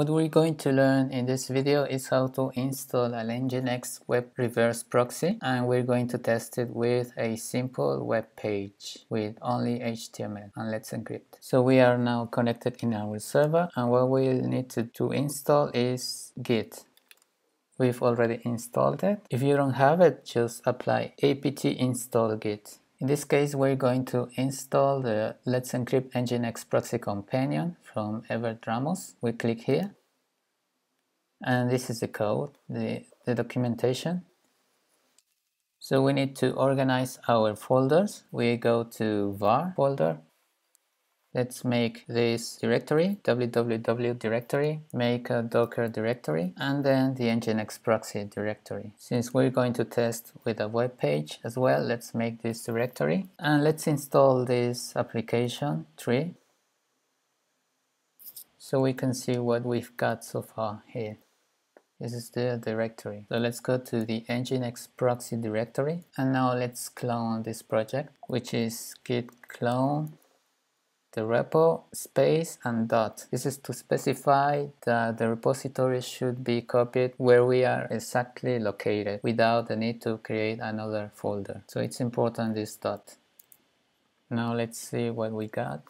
What we're going to learn in this video is how to install a Nginx web reverse proxy and we're going to test it with a simple web page with only HTML and let's encrypt. So we are now connected in our server and what we'll need to, to install is Git. We've already installed it. If you don't have it, just apply apt install git. In this case, we're going to install the Let's Encrypt Nginx Proxy Companion from Evert Ramos. We click here. And this is the code, the, the documentation. So we need to organize our folders. We go to var folder Let's make this directory, www directory, make a docker directory, and then the nginx proxy directory. Since we're going to test with a web page as well, let's make this directory. And let's install this application tree so we can see what we've got so far here. This is the directory. So let's go to the nginx proxy directory and now let's clone this project which is git clone the repo space and dot. This is to specify that the repository should be copied where we are exactly located without the need to create another folder. So it's important this dot. Now let's see what we got.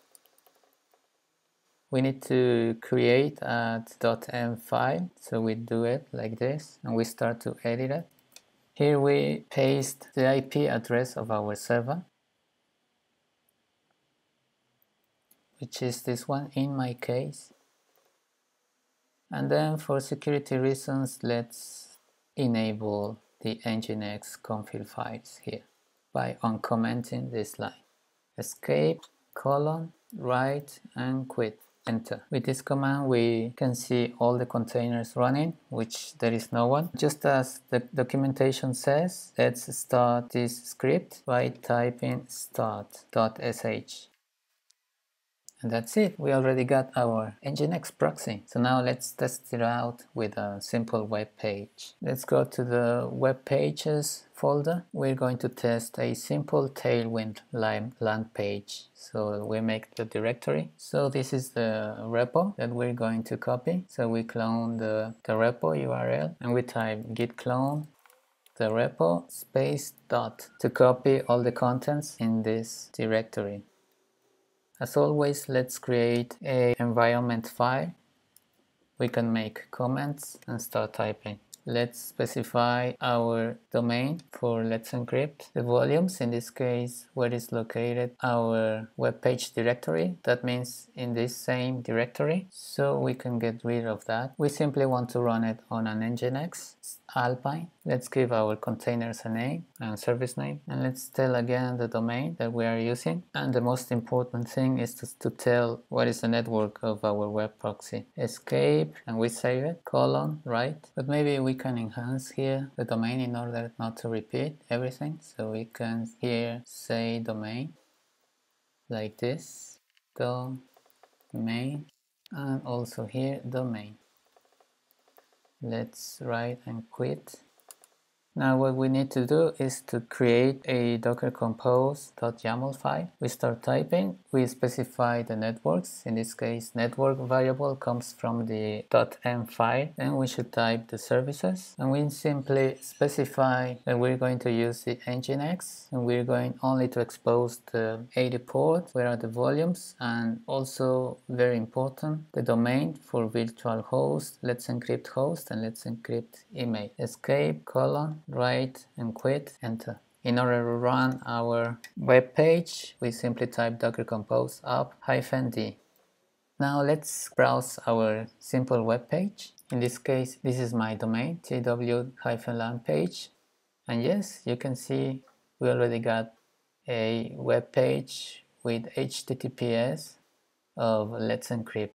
We need to create a .env file, so we do it like this and we start to edit it. Here we paste the IP address of our server which is this one in my case. And then for security reasons let's enable the nginx config files here by uncommenting this line. Escape colon write and quit. Enter. With this command we can see all the containers running which there is no one. Just as the documentation says let's start this script by typing start.sh and that's it, we already got our Nginx proxy. So now let's test it out with a simple web page. Let's go to the web pages folder. We're going to test a simple Tailwind land page. So we make the directory. So this is the repo that we're going to copy. So we clone the, the repo URL and we type git clone the repo space dot to copy all the contents in this directory. As always, let's create a environment file. We can make comments and start typing. Let's specify our domain for Let's Encrypt. The volumes, in this case, where is located our web page directory. That means in this same directory. So we can get rid of that. We simply want to run it on an Nginx Alpine. Let's give our containers a name and service name. And let's tell again the domain that we are using. And the most important thing is to, to tell what is the network of our web proxy. Escape, and we save it, colon, write? But maybe we can enhance here the domain in order not to repeat everything. So we can here say domain like this, domain, and also here domain let's write and quit now what we need to do is to create a docker compose.yaml file. We start typing, we specify the networks, in this case network variable comes from the .env file, then we should type the services and we simply specify that we're going to use the nginx and we're going only to expose the 80 port, where are the volumes and also very important the domain for virtual host, let's encrypt host and let's encrypt email. Escape colon write and quit, enter. Uh, in order to run our web page, we simply type docker compose up hyphen d. Now let's browse our simple web page. In this case, this is my domain, tw-land page. And yes, you can see we already got a web page with HTTPS of Let's Encrypt.